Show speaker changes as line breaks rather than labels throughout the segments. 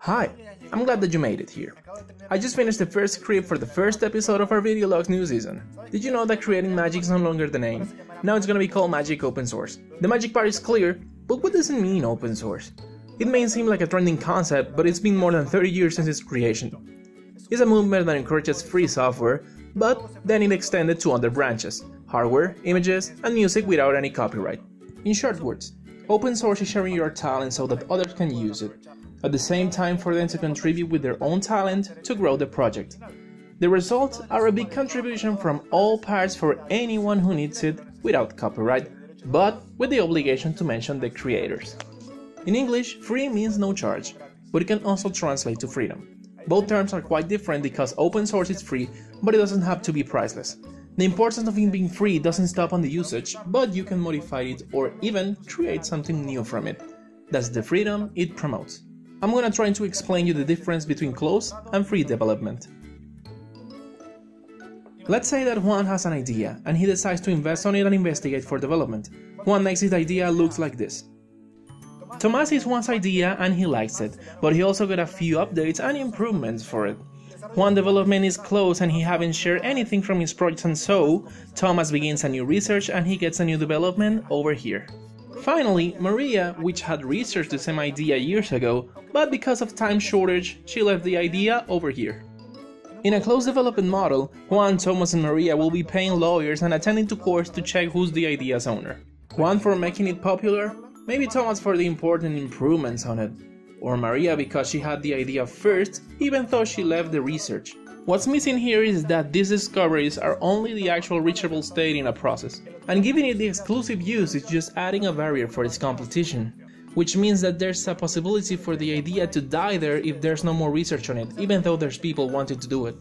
Hi, I'm glad that you made it here. I just finished the first script for the first episode of our Video Logs new season. Did you know that creating magic is no longer the name? Now it's gonna be called Magic Open Source. The magic part is clear, but what does it mean open source? It may seem like a trending concept, but it's been more than 30 years since its creation. It's a movement that encourages free software, but then it extended to other branches hardware, images, and music without any copyright. In short words, open source is sharing your talent so that others can use it, at the same time for them to contribute with their own talent to grow the project. The results are a big contribution from all parts for anyone who needs it without copyright, but with the obligation to mention the creators. In English, free means no charge, but it can also translate to freedom. Both terms are quite different because open source is free, but it doesn't have to be priceless. The importance of it being free doesn't stop on the usage, but you can modify it or even create something new from it. That's the freedom it promotes. I'm gonna try to explain you the difference between closed and free development. Let's say that Juan has an idea and he decides to invest on it and investigate for development. Juan makes his idea looks like this. Tomas is Juan's idea and he likes it, but he also got a few updates and improvements for it. Juan development is closed and he haven't shared anything from his project and so, Thomas begins a new research and he gets a new development over here. Finally, Maria, which had researched the same idea years ago, but because of time shortage, she left the idea over here. In a closed development model, Juan, Thomas and Maria will be paying lawyers and attending to courts to check who's the idea's owner. Juan for making it popular, maybe Thomas for the important improvements on it, or Maria because she had the idea first, even though she left the research. What's missing here is that these discoveries are only the actual reachable state in a process, and giving it the exclusive use is just adding a barrier for its competition, which means that there's a possibility for the idea to die there if there's no more research on it, even though there's people wanting to do it.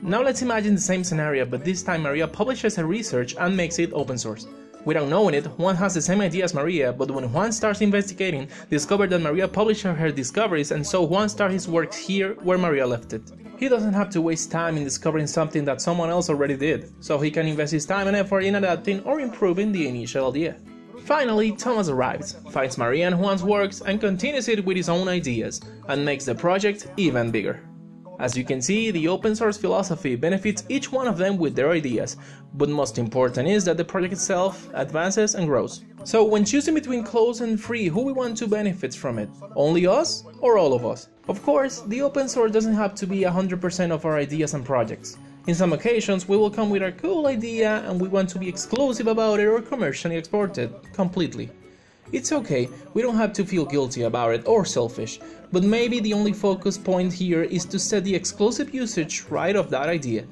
Now let's imagine the same scenario, but this time Maria publishes her research and makes it open source. Without knowing it, Juan has the same idea as Maria, but when Juan starts investigating, discovered that Maria published her discoveries and so Juan starts his work here where Maria left it. He doesn't have to waste time in discovering something that someone else already did, so he can invest his time and effort in adapting or improving the initial idea. Finally, Thomas arrives, finds Maria and Juan's works and continues it with his own ideas, and makes the project even bigger. As you can see, the open source philosophy benefits each one of them with their ideas, but most important is that the project itself advances and grows. So when choosing between closed and free, who we want to benefit from it? Only us or all of us? Of course, the open source doesn't have to be 100% of our ideas and projects. In some occasions, we will come with a cool idea and we want to be exclusive about it or commercially export it completely. It's okay, we don't have to feel guilty about it or selfish, but maybe the only focus point here is to set the exclusive usage right of that idea.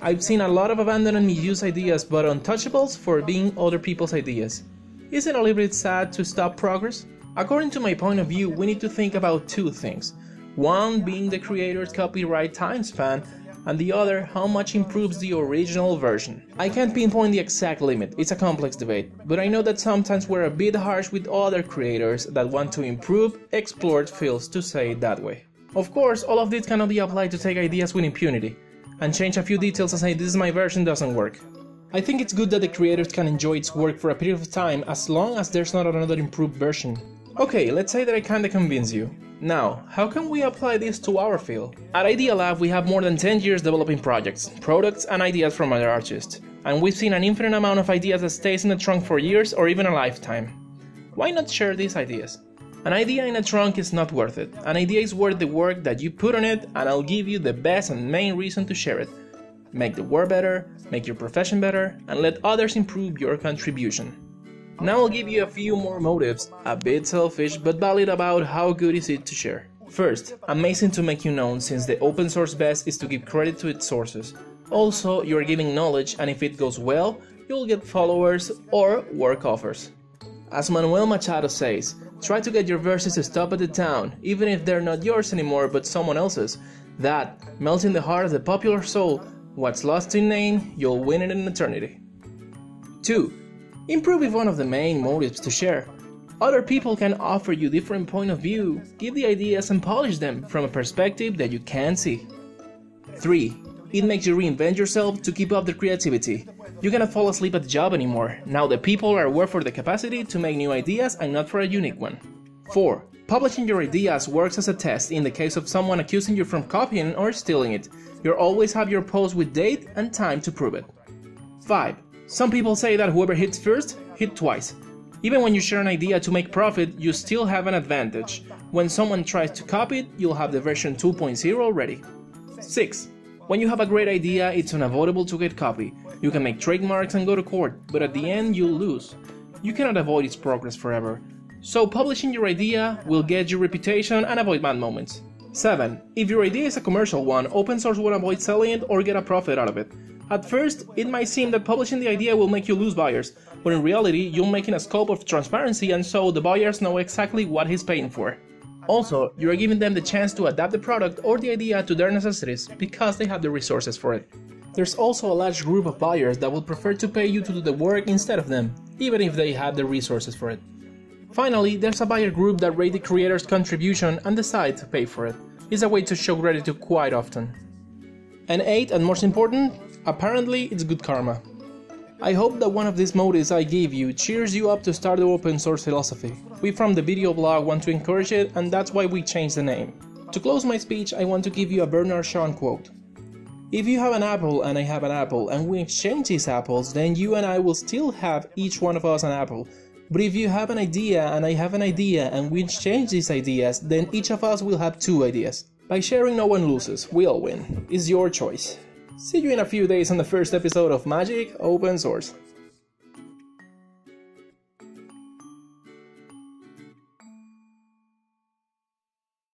I've seen a lot of abandoned and misused ideas but untouchables for being other people's ideas. Isn't it a little bit sad to stop progress? According to my point of view, we need to think about two things. One being the creator's copyright time span, and the other how much improves the original version. I can't pinpoint the exact limit, it's a complex debate, but I know that sometimes we're a bit harsh with other creators that want to improve, exploit fields to say it that way. Of course, all of this cannot be applied to take ideas with impunity, and change a few details and say this is my version doesn't work. I think it's good that the creators can enjoy its work for a period of time as long as there's not another improved version. Okay, let's say that I kinda convince you. Now, how can we apply this to our field? At IDEAA Lab, we have more than 10 years developing projects, products, and ideas from other artists, and we've seen an infinite amount of ideas that stays in the trunk for years or even a lifetime. Why not share these ideas? An idea in a trunk is not worth it. An idea is worth the work that you put on it, and I'll give you the best and main reason to share it. Make the world better, make your profession better, and let others improve your contribution. Now I'll give you a few more motives, a bit selfish but valid about how good is it to share. First, amazing to make you known since the open source best is to give credit to its sources. Also, you're giving knowledge and if it goes well, you'll get followers or work offers. As Manuel Machado says, try to get your verses to stop at the town, even if they're not yours anymore but someone else's. That, melting the heart of the popular soul, what's lost in name, you'll win it in eternity. 2. Improve is one of the main motives to share. Other people can offer you different point of view, give the ideas and polish them from a perspective that you can't see. 3. It makes you reinvent yourself to keep up the creativity. You cannot fall asleep at the job anymore. Now the people are worth for the capacity to make new ideas and not for a unique one. 4. Publishing your ideas works as a test in the case of someone accusing you from copying or stealing it. You'll always have your post with date and time to prove it. 5. Some people say that whoever hits first, hit twice. Even when you share an idea to make profit, you still have an advantage. When someone tries to copy it, you'll have the version 2.0 ready. 6. When you have a great idea, it's unavoidable to get copy. You can make trademarks and go to court, but at the end you'll lose. You cannot avoid its progress forever. So publishing your idea will get you reputation and avoid bad moments. 7. If your idea is a commercial one, open source will avoid selling it or get a profit out of it. At first, it might seem that publishing the idea will make you lose buyers, but in reality, you're making a scope of transparency and so the buyers know exactly what he's paying for. Also, you are giving them the chance to adapt the product or the idea to their necessities because they have the resources for it. There's also a large group of buyers that will prefer to pay you to do the work instead of them, even if they have the resources for it. Finally, there's a buyer group that rate the creator's contribution and decide to pay for it. It's a way to show gratitude quite often. And 8, and most important, apparently it's good karma. I hope that one of these motives I gave you cheers you up to start the open source philosophy. We from the video blog want to encourage it and that's why we changed the name. To close my speech, I want to give you a Bernard Shaw quote. If you have an apple and I have an apple and we exchange these apples, then you and I will still have each one of us an apple but if you have an idea and I have an idea and we exchange these ideas, then each of us will have two ideas. By sharing, no one loses, we all win. It's your choice. See you in a few days on the first episode of Magic Open Source.